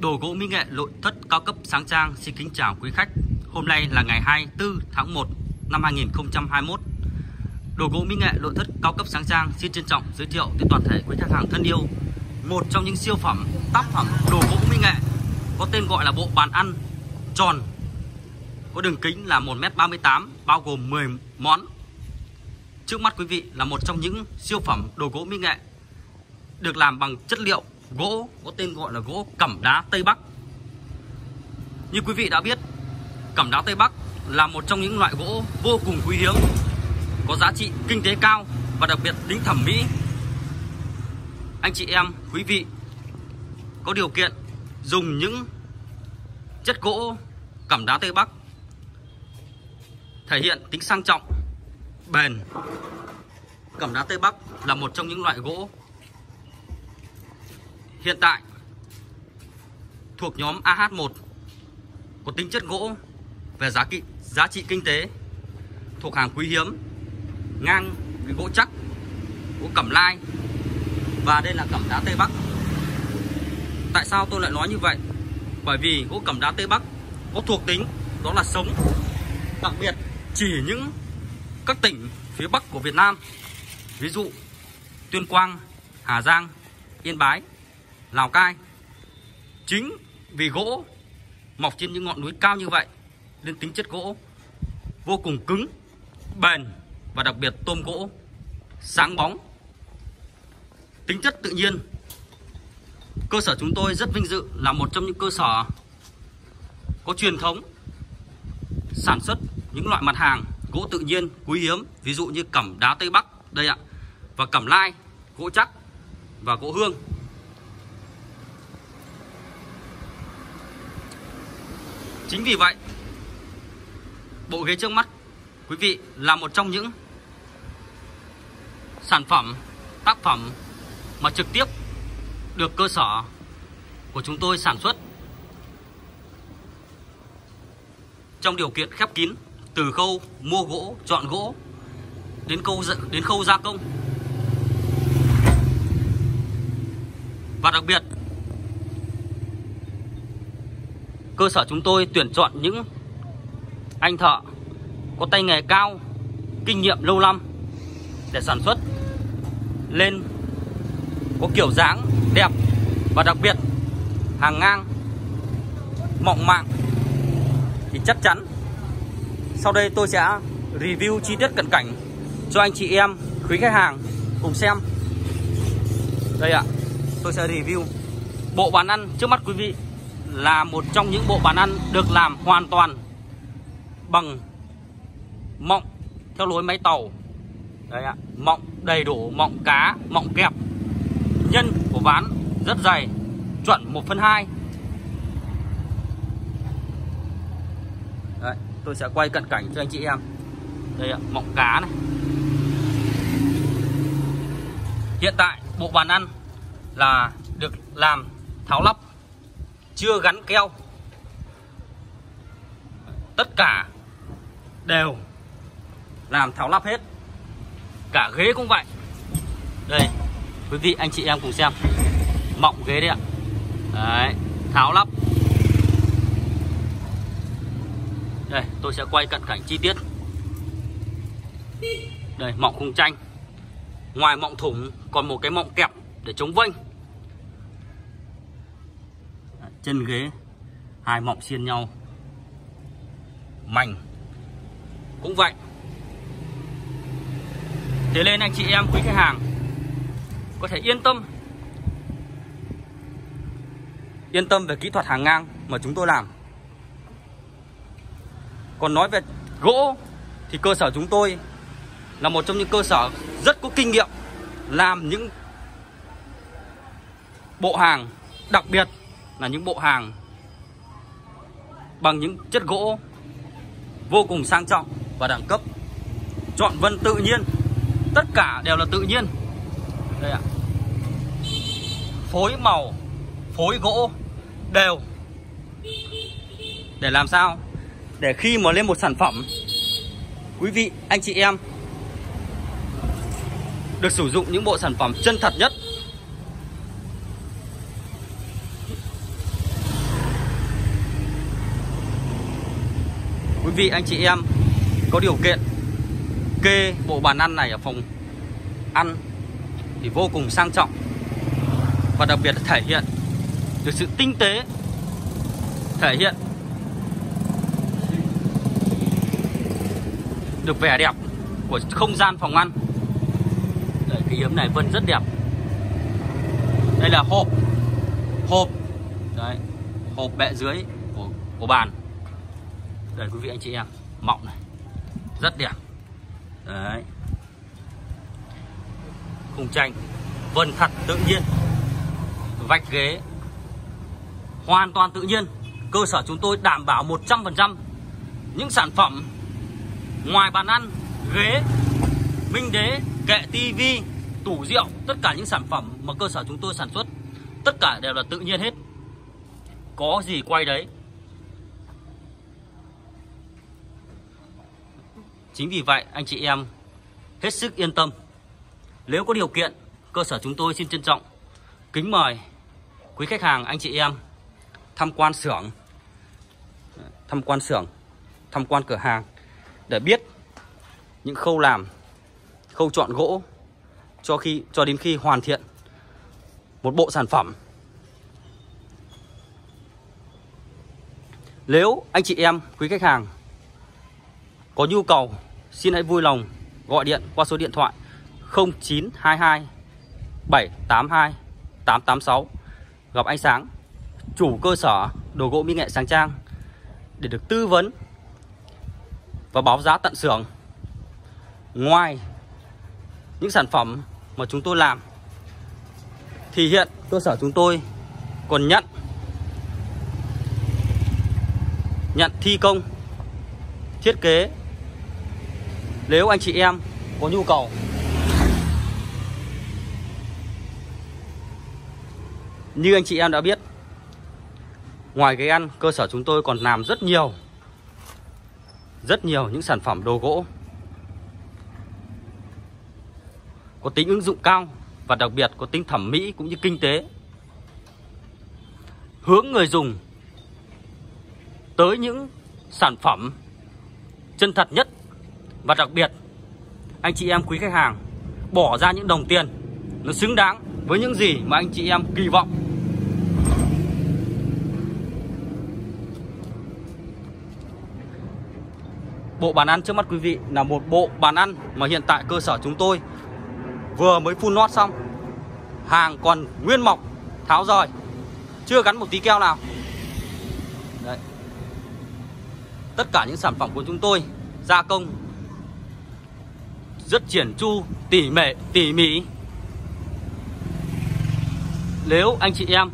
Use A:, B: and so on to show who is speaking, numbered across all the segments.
A: Đồ gỗ mỹ nghệ nội thất cao cấp sáng trang, xin kính chào quý khách. Hôm nay là ngày 24 tháng 1 năm 2021. Đồ gỗ mỹ nghệ nội thất cao cấp sáng trang xin trân trọng giới thiệu tới toàn thể quý khách hàng thân yêu một trong những siêu phẩm, tác phẩm đồ gỗ mỹ nghệ có tên gọi là bộ bàn ăn tròn có đường kính là 1m38 bao gồm 10 món. Trước mắt quý vị là một trong những siêu phẩm đồ gỗ mỹ nghệ được làm bằng chất liệu gỗ có tên gọi là gỗ cẩm đá Tây Bắc. Như quý vị đã biết, cẩm đá Tây Bắc là một trong những loại gỗ vô cùng quý hiếm, có giá trị kinh tế cao và đặc biệt tính thẩm mỹ. Anh chị em, quý vị có điều kiện dùng những chất gỗ cẩm đá Tây Bắc thể hiện tính sang trọng, bền. Cẩm đá Tây Bắc là một trong những loại gỗ hiện tại, thuộc nhóm AH1 có tính chất gỗ về giá trị giá trị kinh tế, thuộc hàng quý hiếm, ngang với gỗ chắc, gỗ cẩm lai, và đây là cẩm đá Tây Bắc. Tại sao tôi lại nói như vậy? Bởi vì gỗ cẩm đá Tây Bắc có thuộc tính, đó là sống, đặc biệt chỉ những các tỉnh phía Bắc của Việt Nam, ví dụ Tuyên Quang, Hà Giang, Yên Bái. Lào Cai Chính vì gỗ mọc trên những ngọn núi cao như vậy nên tính chất gỗ vô cùng cứng, bền và đặc biệt tôm gỗ sáng bóng. Tính chất tự nhiên Cơ sở chúng tôi rất vinh dự là một trong những cơ sở có truyền thống sản xuất những loại mặt hàng gỗ tự nhiên quý hiếm ví dụ như cẩm đá Tây Bắc đây ạ và cẩm lai gỗ chắc và gỗ hương Chính vì vậy, bộ ghế trước mắt quý vị là một trong những sản phẩm, tác phẩm mà trực tiếp được cơ sở của chúng tôi sản xuất trong điều kiện khép kín từ khâu mua gỗ, chọn gỗ đến khâu đến khâu gia công. Và đặc biệt cơ sở chúng tôi tuyển chọn những anh thợ có tay nghề cao, kinh nghiệm lâu năm để sản xuất lên có kiểu dáng đẹp và đặc biệt hàng ngang mọng mạng thì chắc chắn sau đây tôi sẽ review chi tiết cận cảnh cho anh chị em quý khách hàng cùng xem. Đây ạ tôi sẽ review bộ bàn ăn trước mắt quý vị là một trong những bộ bàn ăn được làm hoàn toàn bằng mọng theo lối máy tàu. Đây ạ mọng đầy đủ mọng cá mọng kẹp. Nhân của ván rất dày chuẩn 1 phần 2 Đấy, tôi sẽ quay cận cảnh cho anh chị em. Đây ạ mọng cá này. Hiện tại bộ bàn ăn là được làm tháo lắp chưa gắn keo. Tất cả đều làm tháo lắp hết. Cả ghế cũng vậy. Đây, quý vị, anh chị em cùng xem. Mọng ghế đấy ạ. Đấy, tháo lắp. Đây, tôi sẽ quay cận cảnh chi tiết. Đây, mọng khung tranh. Ngoài mọng thủng còn một cái mọng kẹp để chống vênh chân ghế, hai mọng xiên nhau. Mảnh. Cũng vậy. Thế nên anh chị em, quý khách hàng, có thể yên tâm. Yên tâm về kỹ thuật hàng ngang mà chúng tôi làm. Còn nói về gỗ thì cơ sở chúng tôi là một trong những cơ sở rất có kinh nghiệm làm những bộ hàng đặc biệt là những bộ hàng bằng những chất gỗ vô cùng sang trọng và đẳng cấp. Chọn vân tự nhiên. Tất cả đều là tự nhiên. Đây ạ. Phối màu, phối gỗ đều. Để làm sao? Để khi mà lên một sản phẩm, quý vị, anh chị em, được sử dụng những bộ sản phẩm chân thật nhất quý vị anh chị em có điều kiện kê bộ bàn ăn này ở phòng ăn thì vô cùng sang trọng và đặc biệt là thể hiện được sự tinh tế thể hiện được vẻ đẹp của không gian phòng ăn. Đấy, cái yếm này vân rất đẹp. Đây là hộp hộp đấy hộp bệ dưới của, của bàn đây, quý vị anh chị em, mọng này, rất đẹp. Đấy. Khung tranh, vân thật tự nhiên. Vạch ghế, hoàn toàn tự nhiên. Cơ sở chúng tôi đảm bảo 100% những sản phẩm ngoài bàn ăn, ghế, minh đế, kệ tivi, tủ rượu, tất cả những sản phẩm mà cơ sở chúng tôi sản xuất, tất cả đều là tự nhiên hết. Có gì quay đấy chính vì vậy, anh chị em, hết sức yên tâm. Nếu có điều kiện, cơ sở chúng tôi xin trân trọng. Kính mời quý khách hàng, anh chị em, tham quan xưởng. Tham quan xưởng, tham quan cửa hàng để biết những khâu làm, khâu chọn gỗ cho khi, cho đến khi hoàn thiện một bộ sản phẩm. Nếu anh chị em, quý khách hàng có nhu cầu, xin hãy vui lòng gọi điện qua số điện thoại 0922 782 886 gặp anh Sáng, chủ cơ sở đồ gỗ mỹ nghệ sáng trang để được tư vấn và báo giá tận xưởng. Ngoài những sản phẩm mà chúng tôi làm, thì hiện cơ sở chúng tôi còn nhận nhận thi công, thiết kế nếu anh chị em có nhu cầu. Như anh chị em đã biết, ngoài cái ăn, cơ sở chúng tôi còn làm rất nhiều rất nhiều những sản phẩm đồ gỗ. Có tính ứng dụng cao và đặc biệt có tính thẩm mỹ cũng như kinh tế. Hướng người dùng tới những sản phẩm chân thật nhất và đặc biệt anh chị em quý khách hàng bỏ ra những đồng tiền nó xứng đáng với những gì mà anh chị em kỳ vọng. Bộ bàn ăn trước mắt quý vị là một bộ bàn ăn mà hiện tại cơ sở chúng tôi vừa mới phun nót xong. Hàng còn nguyên mọc, tháo rời Chưa gắn một tí keo nào. Đấy. Tất cả những sản phẩm của chúng tôi gia công rất triển chu, tỉ mỉ, tỉ mỉ Nếu anh chị em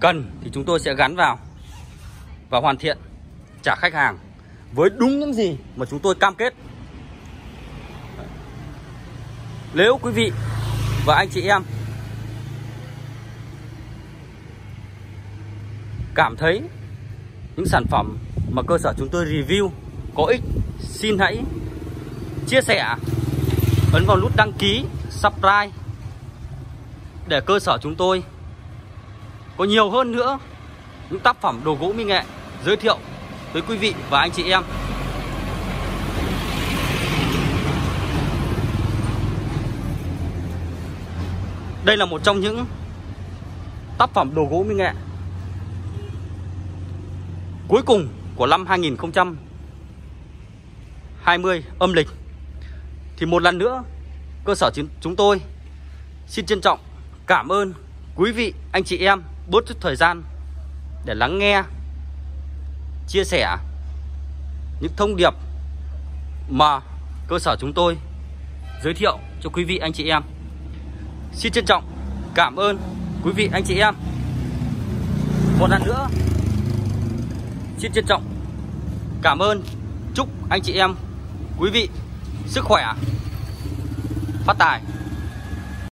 A: cần thì chúng tôi sẽ gắn vào và hoàn thiện trả khách hàng với đúng những gì mà chúng tôi cam kết. Nếu quý vị và anh chị em cảm thấy những sản phẩm mà cơ sở chúng tôi review có ích, xin hãy chia sẻ, ấn vào nút đăng ký, subscribe để cơ sở chúng tôi có nhiều hơn nữa những tác phẩm đồ gỗ mỹ nghệ giới thiệu tới quý vị và anh chị em. Đây là một trong những tác phẩm đồ gỗ mỹ nghệ. Cuối cùng của năm 2020 âm lịch Thì một lần nữa, cơ sở chúng tôi xin trân trọng, cảm ơn quý vị, anh chị em, bớt chút thời gian để lắng nghe, chia sẻ những thông điệp mà cơ sở chúng tôi giới thiệu cho quý vị, anh chị em. Xin trân trọng, cảm ơn quý vị, anh chị em. Một lần nữa xin trân trọng. Cảm ơn. Chúc anh chị em quý vị sức khỏe, phát tài.